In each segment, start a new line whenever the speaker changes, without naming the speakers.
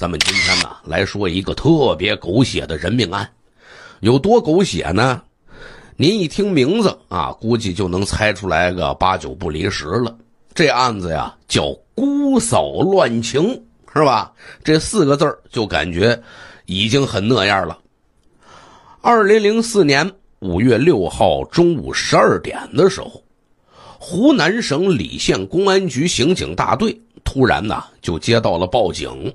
咱们今天呢来说一个特别狗血的人命案，有多狗血呢？您一听名字啊，估计就能猜出来个八九不离十了。这案子呀叫姑嫂乱情，是吧？这四个字就感觉已经很那样了。二零零四年五月六号中午十二点的时候，湖南省澧县公安局刑警大队突然呢就接到了报警，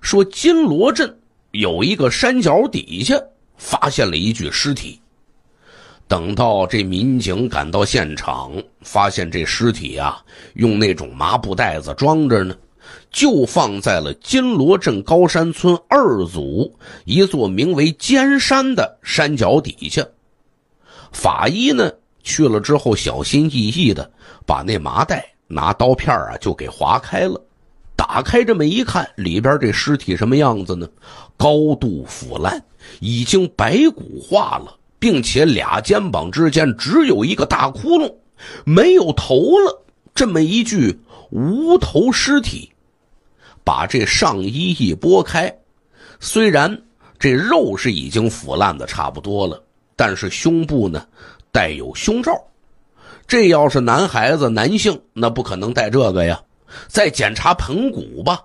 说金罗镇有一个山脚底下发现了一具尸体。等到这民警赶到现场，发现这尸体啊，用那种麻布袋子装着呢，就放在了金罗镇高山村二组一座名为尖山的山脚底下。法医呢去了之后，小心翼翼的把那麻袋拿刀片啊就给划开了，打开这么一看，里边这尸体什么样子呢？高度腐烂，已经白骨化了。并且俩肩膀之间只有一个大窟窿，没有头了。这么一具无头尸体，把这上衣一拨开，虽然这肉是已经腐烂的差不多了，但是胸部呢带有胸罩。这要是男孩子、男性，那不可能带这个呀。再检查盆骨吧，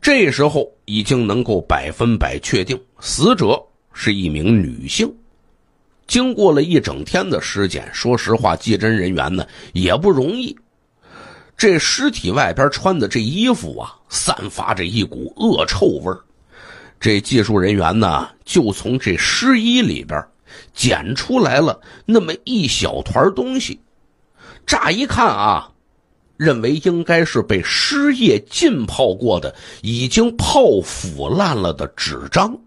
这时候已经能够百分百确定死者是一名女性。经过了一整天的尸检，说实话，技侦人员呢也不容易。这尸体外边穿的这衣服啊，散发着一股恶臭味这技术人员呢，就从这尸衣里边捡出来了那么一小团东西。乍一看啊，认为应该是被尸液浸泡过的、已经泡腐烂了的纸张。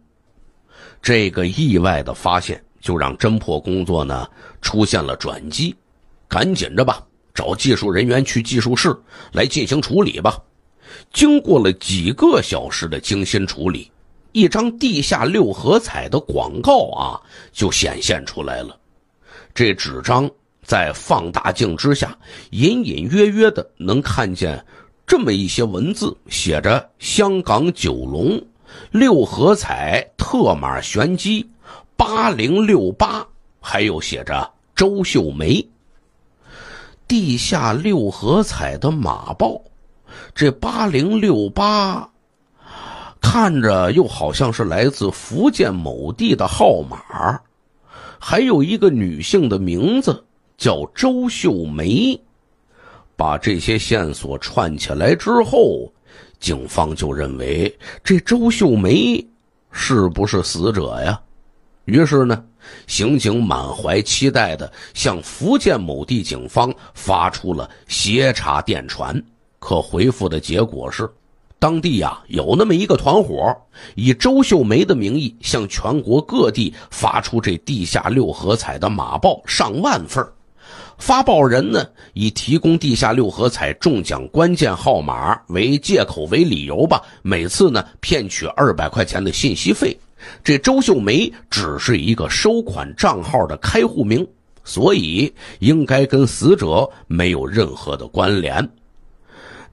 这个意外的发现。就让侦破工作呢出现了转机，赶紧着吧，找技术人员去技术室来进行处理吧。经过了几个小时的精心处理，一张地下六合彩的广告啊就显现出来了。这纸张在放大镜之下，隐隐约约的能看见这么一些文字，写着“香港九龙六合彩特码玄机”。八零六八，还有写着周秀梅。地下六合彩的马报，这八零六八，看着又好像是来自福建某地的号码，还有一个女性的名字叫周秀梅。把这些线索串起来之后，警方就认为这周秀梅是不是死者呀？于是呢，刑警满怀期待的向福建某地警方发出了协查电传，可回复的结果是，当地呀有那么一个团伙，以周秀梅的名义向全国各地发出这地下六合彩的马报上万份发报人呢以提供地下六合彩中奖关键号码为借口为理由吧，每次呢骗取二百块钱的信息费。这周秀梅只是一个收款账号的开户名，所以应该跟死者没有任何的关联。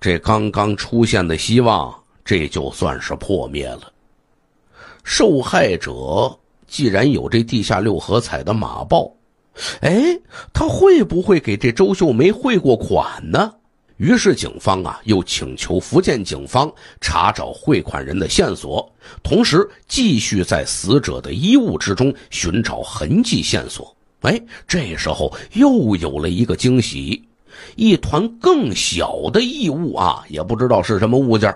这刚刚出现的希望，这就算是破灭了。受害者既然有这地下六合彩的马报，哎，他会不会给这周秀梅汇过款呢？于是，警方啊又请求福建警方查找汇款人的线索，同时继续在死者的衣物之中寻找痕迹线索。哎，这时候又有了一个惊喜，一团更小的异物啊，也不知道是什么物件，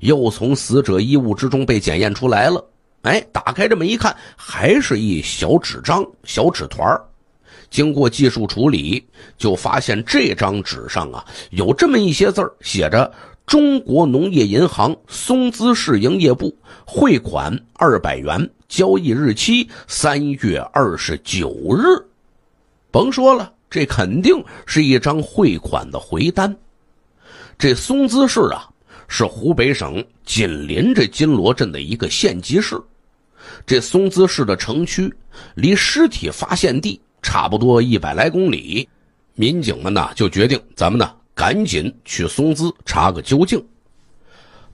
又从死者衣物之中被检验出来了。哎，打开这么一看，还是一小纸张、小纸团经过技术处理，就发现这张纸上啊有这么一些字写着“中国农业银行松滋市营业部汇款二百元，交易日期三月二十九日”。甭说了，这肯定是一张汇款的回单。这松滋市啊，是湖北省紧邻着金罗镇的一个县级市。这松滋市的城区离尸体发现地。差不多一百来公里，民警们呢就决定，咱们呢赶紧去松滋查个究竟。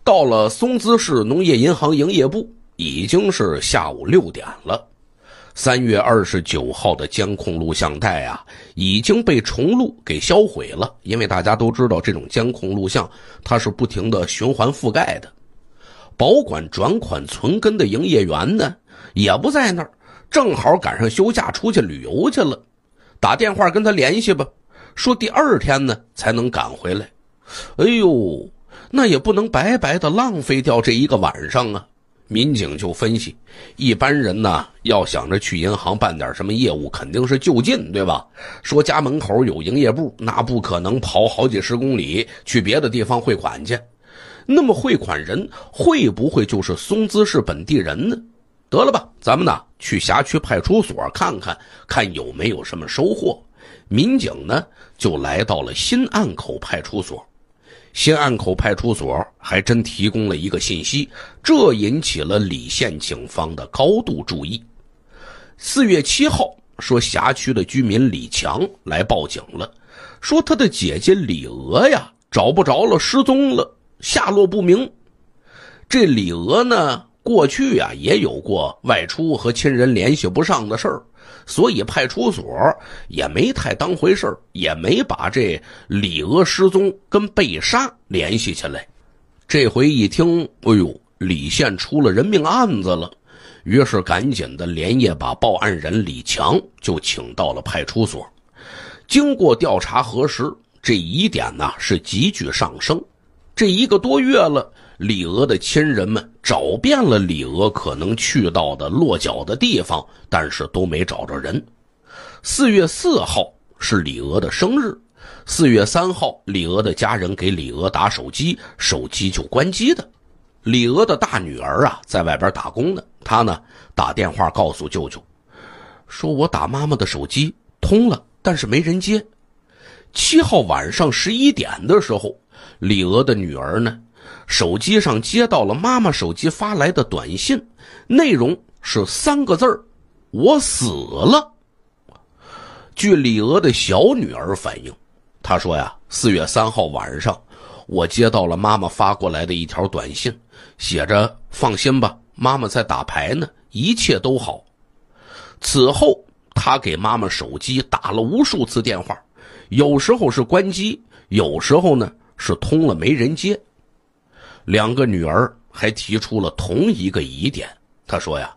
到了松滋市农业银行营业部，已经是下午六点了。三月二十九号的监控录像带啊，已经被重录给销毁了。因为大家都知道，这种监控录像它是不停的循环覆盖的。保管转款存根的营业员呢，也不在那儿，正好赶上休假出去旅游去了。打电话跟他联系吧，说第二天呢才能赶回来。哎呦，那也不能白白的浪费掉这一个晚上啊！民警就分析，一般人呢要想着去银行办点什么业务，肯定是就近，对吧？说家门口有营业部，那不可能跑好几十公里去别的地方汇款去。那么汇款人会不会就是松滋市本地人呢？得了吧，咱们呢去辖区派出所看看，看有没有什么收获。民警呢就来到了新岸口派出所。新岸口派出所还真提供了一个信息，这引起了李县警方的高度注意。四月七号，说辖区的居民李强来报警了，说他的姐姐李娥呀找不着了，失踪了，下落不明。这李娥呢，过去呀也有过外出和亲人联系不上的事儿。所以派出所也没太当回事儿也没把这李娥失踪跟被杀联系起来。这回一听，哎呦，李县出了人命案子了，于是赶紧的连夜把报案人李强就请到了派出所。经过调查核实，这疑点呢是急剧上升。这一个多月了。李娥的亲人们找遍了李娥可能去到的落脚的地方，但是都没找着人。四月四号是李娥的生日，四月三号，李娥的家人给李娥打手机，手机就关机的。李娥的大女儿啊，在外边打工呢，她呢打电话告诉舅舅，说我打妈妈的手机通了，但是没人接。七号晚上十一点的时候，李娥的女儿呢。手机上接到了妈妈手机发来的短信，内容是三个字我死了。”据李娥的小女儿反映，她说呀，四月三号晚上，我接到了妈妈发过来的一条短信，写着“放心吧，妈妈在打牌呢，一切都好。”此后，她给妈妈手机打了无数次电话，有时候是关机，有时候呢是通了没人接。两个女儿还提出了同一个疑点。她说：“呀，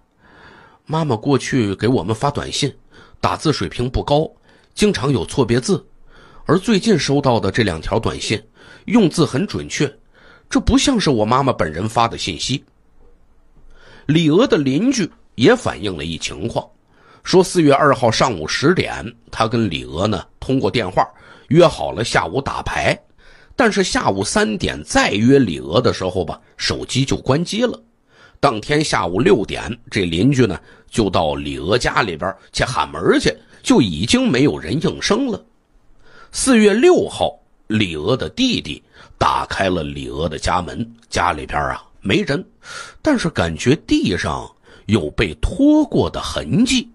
妈妈过去给我们发短信，打字水平不高，经常有错别字。而最近收到的这两条短信，用字很准确，这不像是我妈妈本人发的信息。”李娥的邻居也反映了一情况，说四月二号上午十点，他跟李娥呢通过电话，约好了下午打牌。但是下午三点再约李娥的时候吧，手机就关机了。当天下午六点，这邻居呢就到李娥家里边去喊门去，就已经没有人应声了。四月六号，李娥的弟弟打开了李娥的家门，家里边啊没人，但是感觉地上有被拖过的痕迹。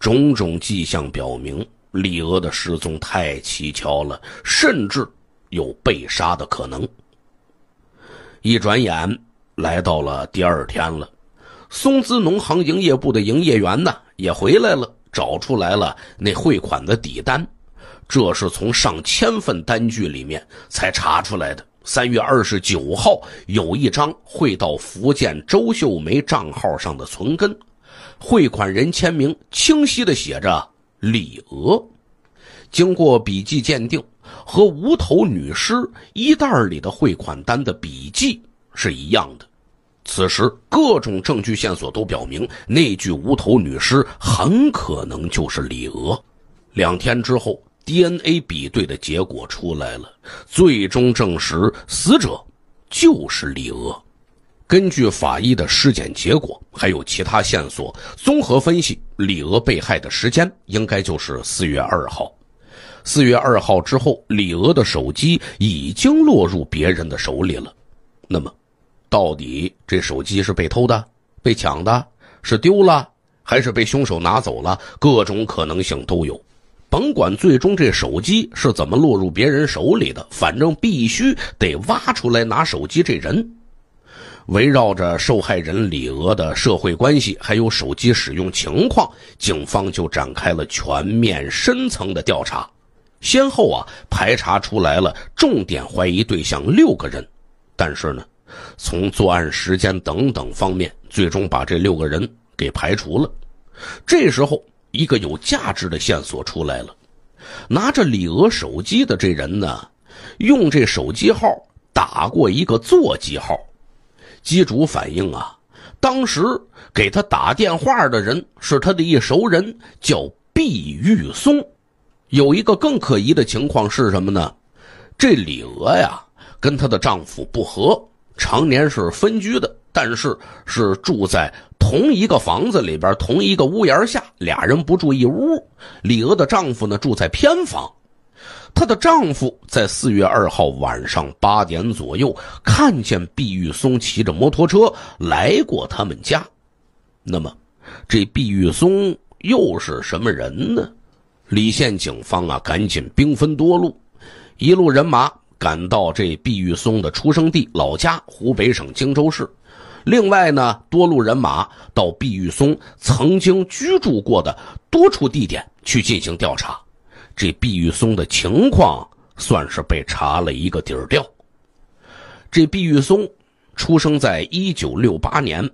种种迹象表明，李娥的失踪太蹊跷了，甚至。有被杀的可能。一转眼来到了第二天了，松滋农行营业部的营业员呢也回来了，找出来了那汇款的底单，这是从上千份单据里面才查出来的。三月二十九号有一张汇到福建周秀梅账号上的存根，汇款人签名清晰的写着李娥，经过笔迹鉴定。和无头女尸衣袋里的汇款单的笔迹是一样的。此时，各种证据线索都表明，那具无头女尸很可能就是李娥。两天之后，DNA 比对的结果出来了，最终证实死者就是李娥。根据法医的尸检结果，还有其他线索，综合分析，李娥被害的时间应该就是四月二号。四月二号之后，李娥的手机已经落入别人的手里了。那么，到底这手机是被偷的、被抢的，是丢了，还是被凶手拿走了？各种可能性都有。甭管最终这手机是怎么落入别人手里的，反正必须得挖出来拿手机这人。围绕着受害人李娥的社会关系，还有手机使用情况，警方就展开了全面深层的调查，先后啊排查出来了重点怀疑对象六个人，但是呢，从作案时间等等方面，最终把这六个人给排除了。这时候，一个有价值的线索出来了，拿着李娥手机的这人呢，用这手机号打过一个座机号。机主反映啊，当时给他打电话的人是他的一熟人，叫毕玉松。有一个更可疑的情况是什么呢？这李娥呀，跟她的丈夫不和，常年是分居的，但是是住在同一个房子里边，同一个屋檐下，俩人不住一屋。李娥的丈夫呢，住在偏房。她的丈夫在四月二号晚上八点左右看见毕玉松骑着摩托车来过他们家。那么，这毕玉松又是什么人呢？李县警方啊，赶紧兵分多路，一路人马赶到这毕玉松的出生地老家湖北省荆州市。另外呢，多路人马到毕玉松曾经居住过的多处地点去进行调查。这毕玉松的情况算是被查了一个底儿掉。这毕玉松出生在一九六八年，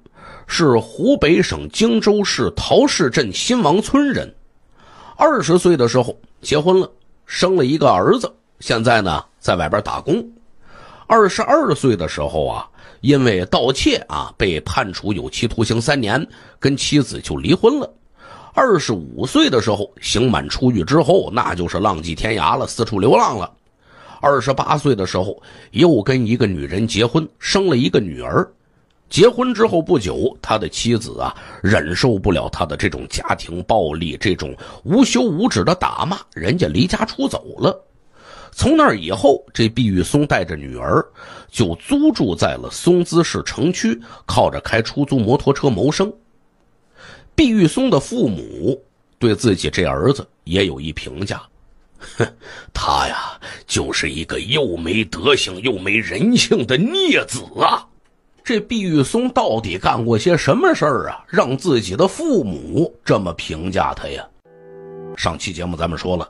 是湖北省荆州市陶市镇新王村人。二十岁的时候结婚了，生了一个儿子，现在呢在外边打工。二十二岁的时候啊，因为盗窃啊被判处有期徒刑三年，跟妻子就离婚了。二十五岁的时候，刑满出狱之后，那就是浪迹天涯了，四处流浪了。二十八岁的时候，又跟一个女人结婚，生了一个女儿。结婚之后不久，他的妻子啊，忍受不了他的这种家庭暴力，这种无休无止的打骂，人家离家出走了。从那以后，这毕玉松带着女儿就租住在了松滋市城区，靠着开出租摩托车谋生。毕玉松的父母对自己这儿子也有一评价，哼，他呀就是一个又没德行又没人性的孽子啊！这毕玉松到底干过些什么事儿啊，让自己的父母这么评价他呀？上期节目咱们说了。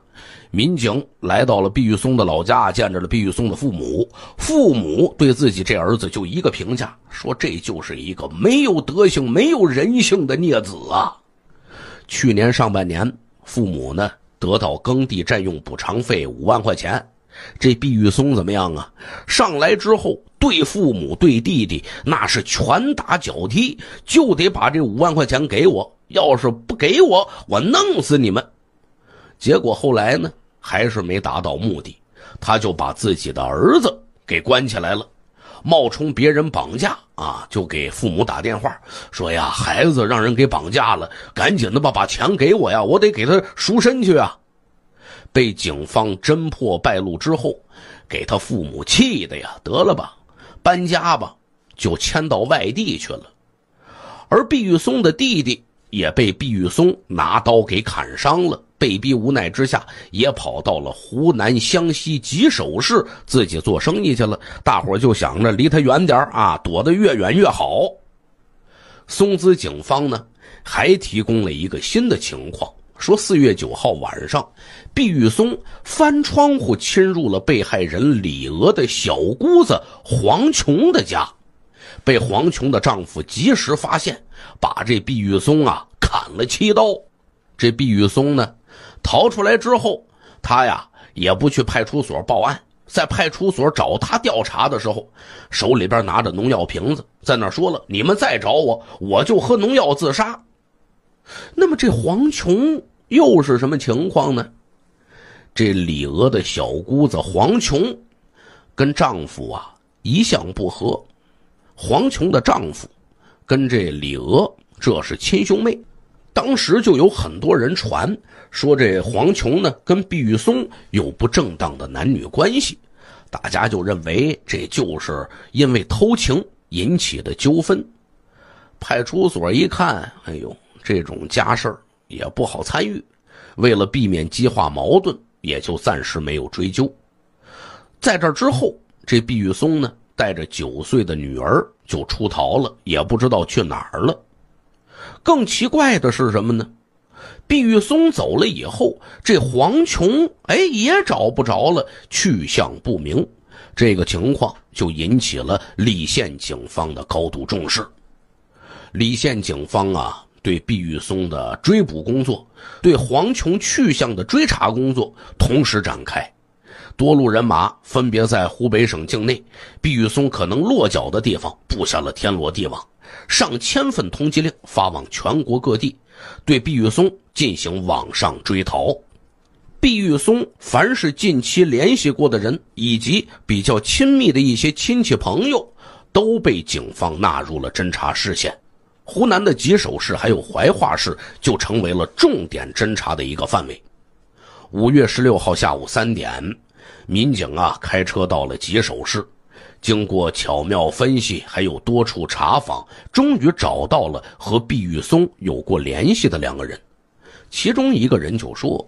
民警来到了毕玉松的老家，见着了毕玉松的父母。父母对自己这儿子就一个评价，说这就是一个没有德行、没有人性的孽子啊！去年上半年，父母呢得到耕地占用补偿费五万块钱，这毕玉松怎么样啊？上来之后对父母、对弟弟那是拳打脚踢，就得把这五万块钱给我，要是不给我，我弄死你们！结果后来呢，还是没达到目的，他就把自己的儿子给关起来了，冒充别人绑架啊，就给父母打电话说呀，孩子让人给绑架了，赶紧的吧，把钱给我呀，我得给他赎身去啊。被警方侦破败露之后，给他父母气的呀，得了吧，搬家吧，就迁到外地去了。而毕玉松的弟弟也被毕玉松拿刀给砍伤了。被逼无奈之下，也跑到了湖南湘西吉首市自己做生意去了。大伙就想着离他远点啊，躲得越远越好。松滋警方呢，还提供了一个新的情况，说四月九号晚上，毕玉松翻窗户侵入了被害人李娥的小姑子黄琼的家，被黄琼的丈夫及时发现，把这毕玉松啊砍了七刀。这毕玉松呢？逃出来之后，他呀也不去派出所报案，在派出所找他调查的时候，手里边拿着农药瓶子，在那说了：“你们再找我，我就喝农药自杀。”那么这黄琼又是什么情况呢？这李娥的小姑子黄琼，跟丈夫啊一向不和，黄琼的丈夫跟这李娥这是亲兄妹。当时就有很多人传说这黄琼呢跟毕玉松有不正当的男女关系，大家就认为这就是因为偷情引起的纠纷。派出所一看，哎呦，这种家事也不好参与，为了避免激化矛盾，也就暂时没有追究。在这之后，这毕玉松呢，带着九岁的女儿就出逃了，也不知道去哪儿了。更奇怪的是什么呢？毕玉松走了以后，这黄琼哎也找不着了，去向不明。这个情况就引起了澧县警方的高度重视。澧县警方啊，对毕玉松的追捕工作，对黄琼去向的追查工作同时展开。多路人马分别在湖北省境内毕玉松可能落脚的地方布下了天罗地网，上千份通缉令发往全国各地，对毕玉松进行网上追逃。毕玉松凡是近期联系过的人以及比较亲密的一些亲戚朋友，都被警方纳入了侦查视线。湖南的吉首市还有怀化市就成为了重点侦查的一个范围。五月十六号下午三点。民警啊，开车到了吉首市，经过巧妙分析，还有多处查访，终于找到了和毕玉松有过联系的两个人。其中一个人就说：“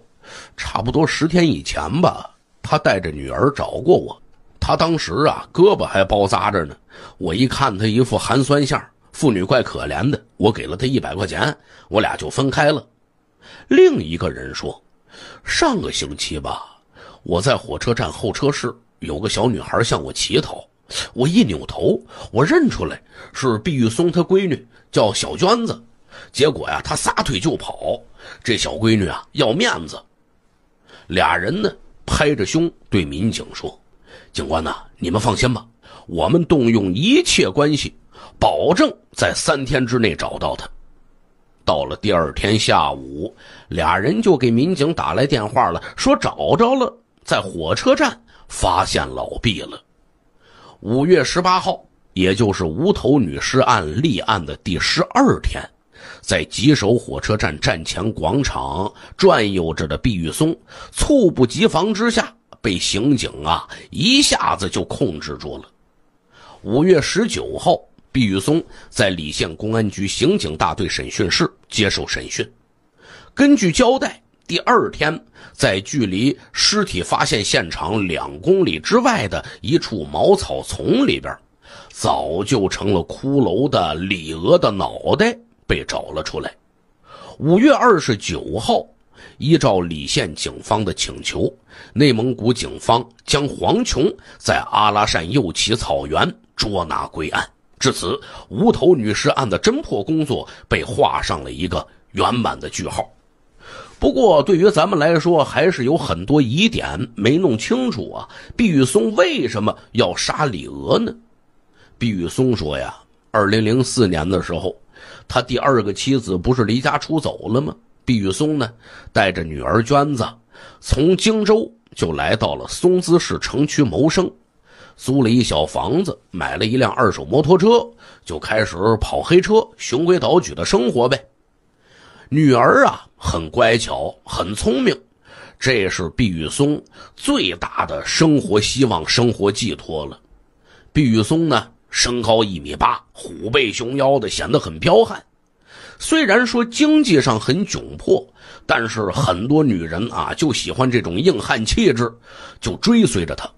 差不多十天以前吧，他带着女儿找过我。他当时啊，胳膊还包扎着呢。我一看他一副寒酸相，妇女怪可怜的，我给了她一百块钱，我俩就分开了。”另一个人说：“上个星期吧。”我在火车站候车室，有个小女孩向我乞讨，我一扭头，我认出来是毕玉松他闺女，叫小娟子。结果呀，她撒腿就跑。这小闺女啊，要面子。俩人呢，拍着胸对民警说：“警官呐，你们放心吧，我们动用一切关系，保证在三天之内找到他。”到了第二天下午，俩人就给民警打来电话了，说找着了。在火车站发现老毕了。五月十八号，也就是无头女尸案立案的第十二天，在吉首火车站站前广场转悠着的毕玉松，猝不及防之下被刑警啊一下子就控制住了。五月十九号，毕玉松在礼县公安局刑警大队审讯室接受审讯，根据交代。第二天，在距离尸体发现现场两公里之外的一处茅草丛里边，早就成了骷髅的李娥的脑袋被找了出来。五月二十九号，依照礼县警方的请求，内蒙古警方将黄琼在阿拉善右旗草原捉拿归案。至此，无头女尸案的侦破工作被画上了一个圆满的句号。不过，对于咱们来说，还是有很多疑点没弄清楚啊。毕玉松为什么要杀李娥呢？毕玉松说呀，二零零四年的时候，他第二个妻子不是离家出走了吗？毕玉松呢，带着女儿娟子，从荆州就来到了松滋市城区谋生，租了一小房子，买了一辆二手摩托车，就开始跑黑车、循规蹈矩的生活呗。女儿啊，很乖巧，很聪明，这是毕玉松最大的生活希望、生活寄托了。毕玉松呢，身高一米八，虎背熊腰的，显得很彪悍。虽然说经济上很窘迫，但是很多女人啊，就喜欢这种硬汉气质，就追随着他。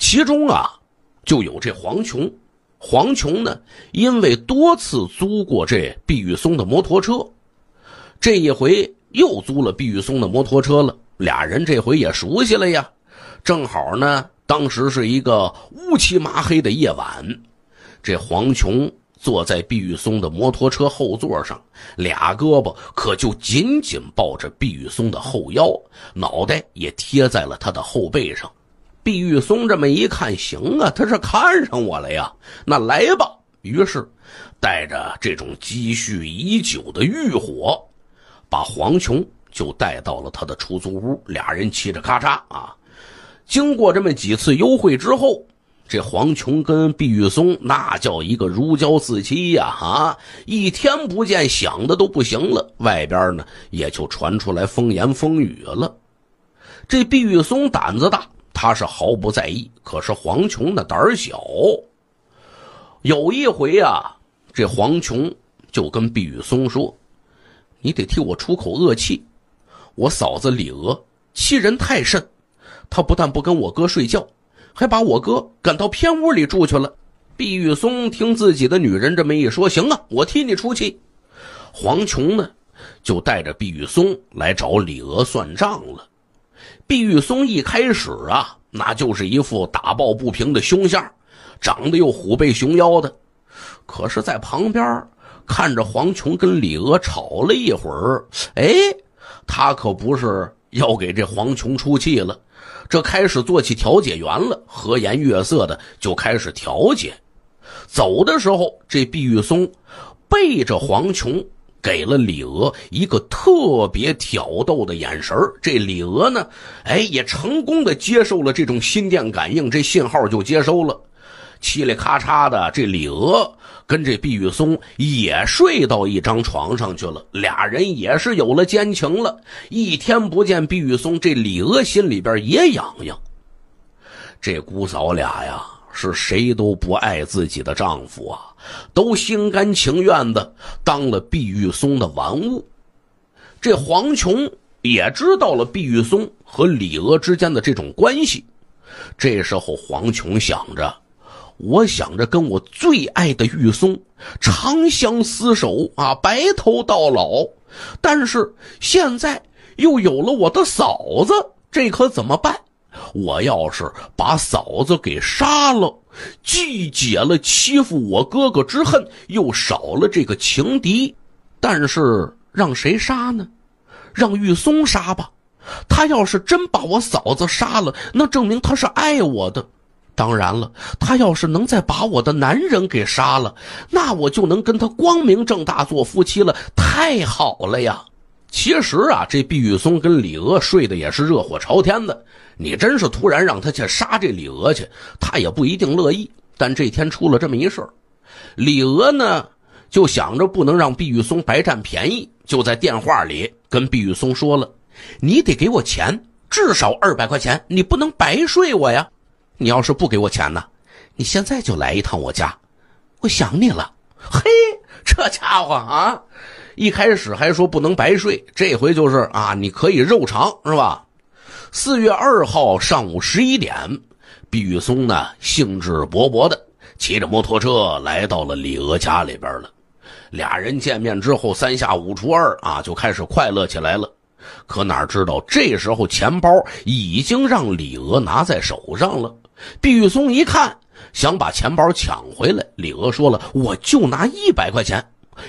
其中啊，就有这黄琼。黄琼呢，因为多次租过这毕玉松的摩托车。这一回又租了毕玉松的摩托车了，俩人这回也熟悉了呀。正好呢，当时是一个乌漆麻黑的夜晚，这黄琼坐在毕玉松的摩托车后座上，俩胳膊可就紧紧抱着毕玉松的后腰，脑袋也贴在了他的后背上。毕玉松这么一看，行啊，他是看上我了呀，那来吧。于是，带着这种积蓄已久的欲火。把黄琼就带到了他的出租屋，俩人骑着咔嚓啊，经过这么几次幽会之后，这黄琼跟毕玉松那叫一个如胶似漆呀啊，一天不见想的都不行了。外边呢也就传出来风言风语了。这毕玉松胆子大，他是毫不在意，可是黄琼那胆小。有一回啊，这黄琼就跟毕玉松说。你得替我出口恶气，我嫂子李娥欺人太甚，她不但不跟我哥睡觉，还把我哥赶到偏屋里住去了。毕玉松听自己的女人这么一说，行啊，我替你出气。黄琼呢，就带着毕玉松来找李娥算账了。毕玉松一开始啊，那就是一副打抱不平的凶相，长得又虎背熊腰的。可是，在旁边看着黄琼跟李娥吵了一会儿，哎，他可不是要给这黄琼出气了，这开始做起调解员了，和颜悦色的就开始调解。走的时候，这毕玉松背着黄琼，给了李娥一个特别挑逗的眼神这李娥呢，哎，也成功的接受了这种心电感应，这信号就接收了。嘁哩咔嚓的，这李娥跟这毕玉松也睡到一张床上去了，俩人也是有了奸情了。一天不见毕玉松，这李娥心里边也痒痒。这姑嫂俩呀。是谁都不爱自己的丈夫啊，都心甘情愿的当了毕玉松的玩物。这黄琼也知道了毕玉松和李娥之间的这种关系。这时候，黄琼想着，我想着跟我最爱的玉松长相厮守啊，白头到老。但是现在又有了我的嫂子，这可怎么办？我要是把嫂子给杀了，既解了欺负我哥哥之恨，又少了这个情敌。但是让谁杀呢？让玉松杀吧。他要是真把我嫂子杀了，那证明他是爱我的。当然了，他要是能再把我的男人给杀了，那我就能跟他光明正大做夫妻了。太好了呀！其实啊，这毕玉松跟李娥睡的也是热火朝天的。你真是突然让他去杀这李娥去，他也不一定乐意。但这天出了这么一事李娥呢就想着不能让毕玉松白占便宜，就在电话里跟毕玉松说了：“你得给我钱，至少二百块钱，你不能白睡我呀！你要是不给我钱呢，你现在就来一趟我家，我想你了。”嘿，这家伙啊，一开始还说不能白睡，这回就是啊，你可以肉偿，是吧？四月二号上午十一点，毕玉松呢兴致勃勃的骑着摩托车来到了李娥家里边了。俩人见面之后，三下五除二啊，就开始快乐起来了。可哪知道这时候钱包已经让李娥拿在手上了。毕玉松一看，想把钱包抢回来。李娥说了：“我就拿一百块钱，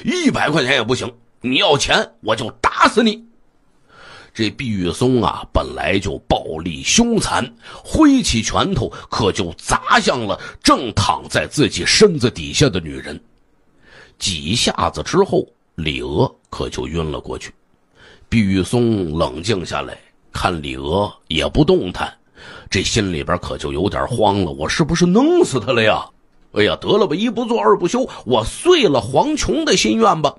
一百块钱也不行，你要钱我就打死你。”这毕玉松啊，本来就暴力凶残，挥起拳头可就砸向了正躺在自己身子底下的女人。几下子之后，李娥可就晕了过去。毕玉松冷静下来，看李娥也不动弹，这心里边可就有点慌了：我是不是弄死他了呀？哎呀，得了吧，一不做二不休，我碎了黄琼的心愿吧。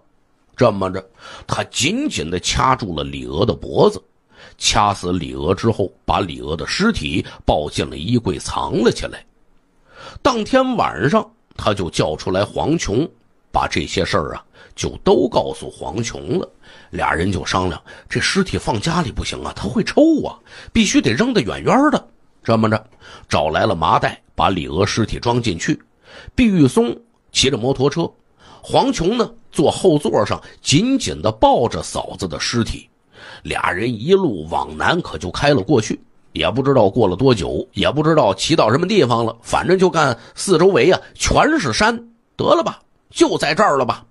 这么着，他紧紧地掐住了李娥的脖子，掐死李娥之后，把李娥的尸体抱进了衣柜藏了起来。当天晚上，他就叫出来黄琼，把这些事儿啊就都告诉黄琼了。俩人就商量，这尸体放家里不行啊，他会臭啊，必须得扔得远远的。这么着，找来了麻袋，把李娥尸体装进去。毕玉松骑着摩托车，黄琼呢？坐后座上，紧紧地抱着嫂子的尸体，俩人一路往南，可就开了过去。也不知道过了多久，也不知道骑到什么地方了，反正就看四周围啊全是山。得了吧，就在这儿了吧。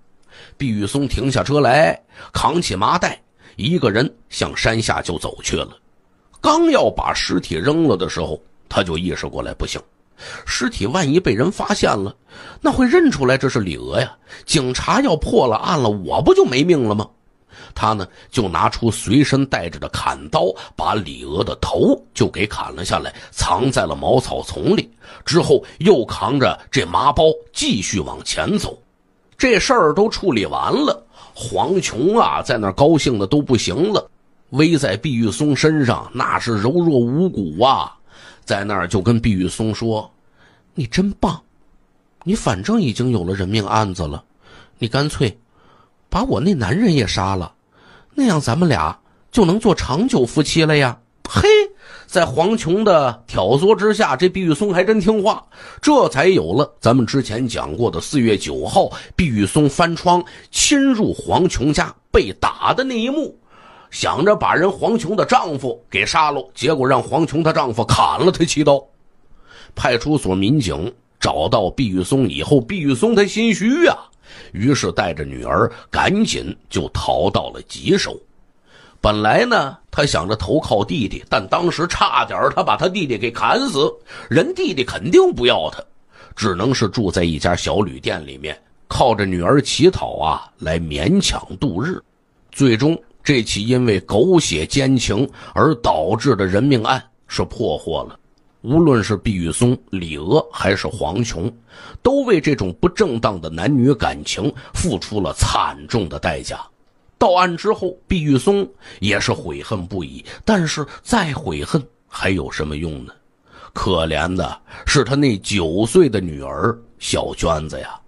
毕玉松停下车来，扛起麻袋，一个人向山下就走去了。刚要把尸体扔了的时候，他就意识过来，不行。尸体万一被人发现了，那会认出来这是李娥呀。警察要破了案了，我不就没命了吗？他呢就拿出随身带着的砍刀，把李娥的头就给砍了下来，藏在了茅草丛里。之后又扛着这麻包继续往前走。这事儿都处理完了，黄琼啊在那高兴的都不行了，偎在毕玉松身上，那是柔弱无骨啊。在那儿就跟毕玉松说：“你真棒，你反正已经有了人命案子了，你干脆把我那男人也杀了，那样咱们俩就能做长久夫妻了呀。嘿，在黄琼的挑唆之下，这毕玉松还真听话，这才有了咱们之前讲过的四月九号，毕玉松翻窗侵入黄琼家被打的那一幕，想着把人黄琼的丈夫给杀了，结果让黄琼她丈夫砍了她七刀。派出所民警找到毕玉松以后，毕玉松他心虚呀，于是带着女儿赶紧就逃到了吉首。本来呢，他想着投靠弟弟，但当时差点他把他弟弟给砍死，人弟弟肯定不要他，只能是住在一家小旅店里面，靠着女儿乞讨啊来勉强度日。最终，这起因为狗血奸情而导致的人命案是破获了。无论是毕玉松、李娥还是黄琼，都为这种不正当的男女感情付出了惨重的代价。到案之后，毕玉松也是悔恨不已。但是再悔恨还有什么用呢？可怜的是他那九岁的女儿小娟子呀。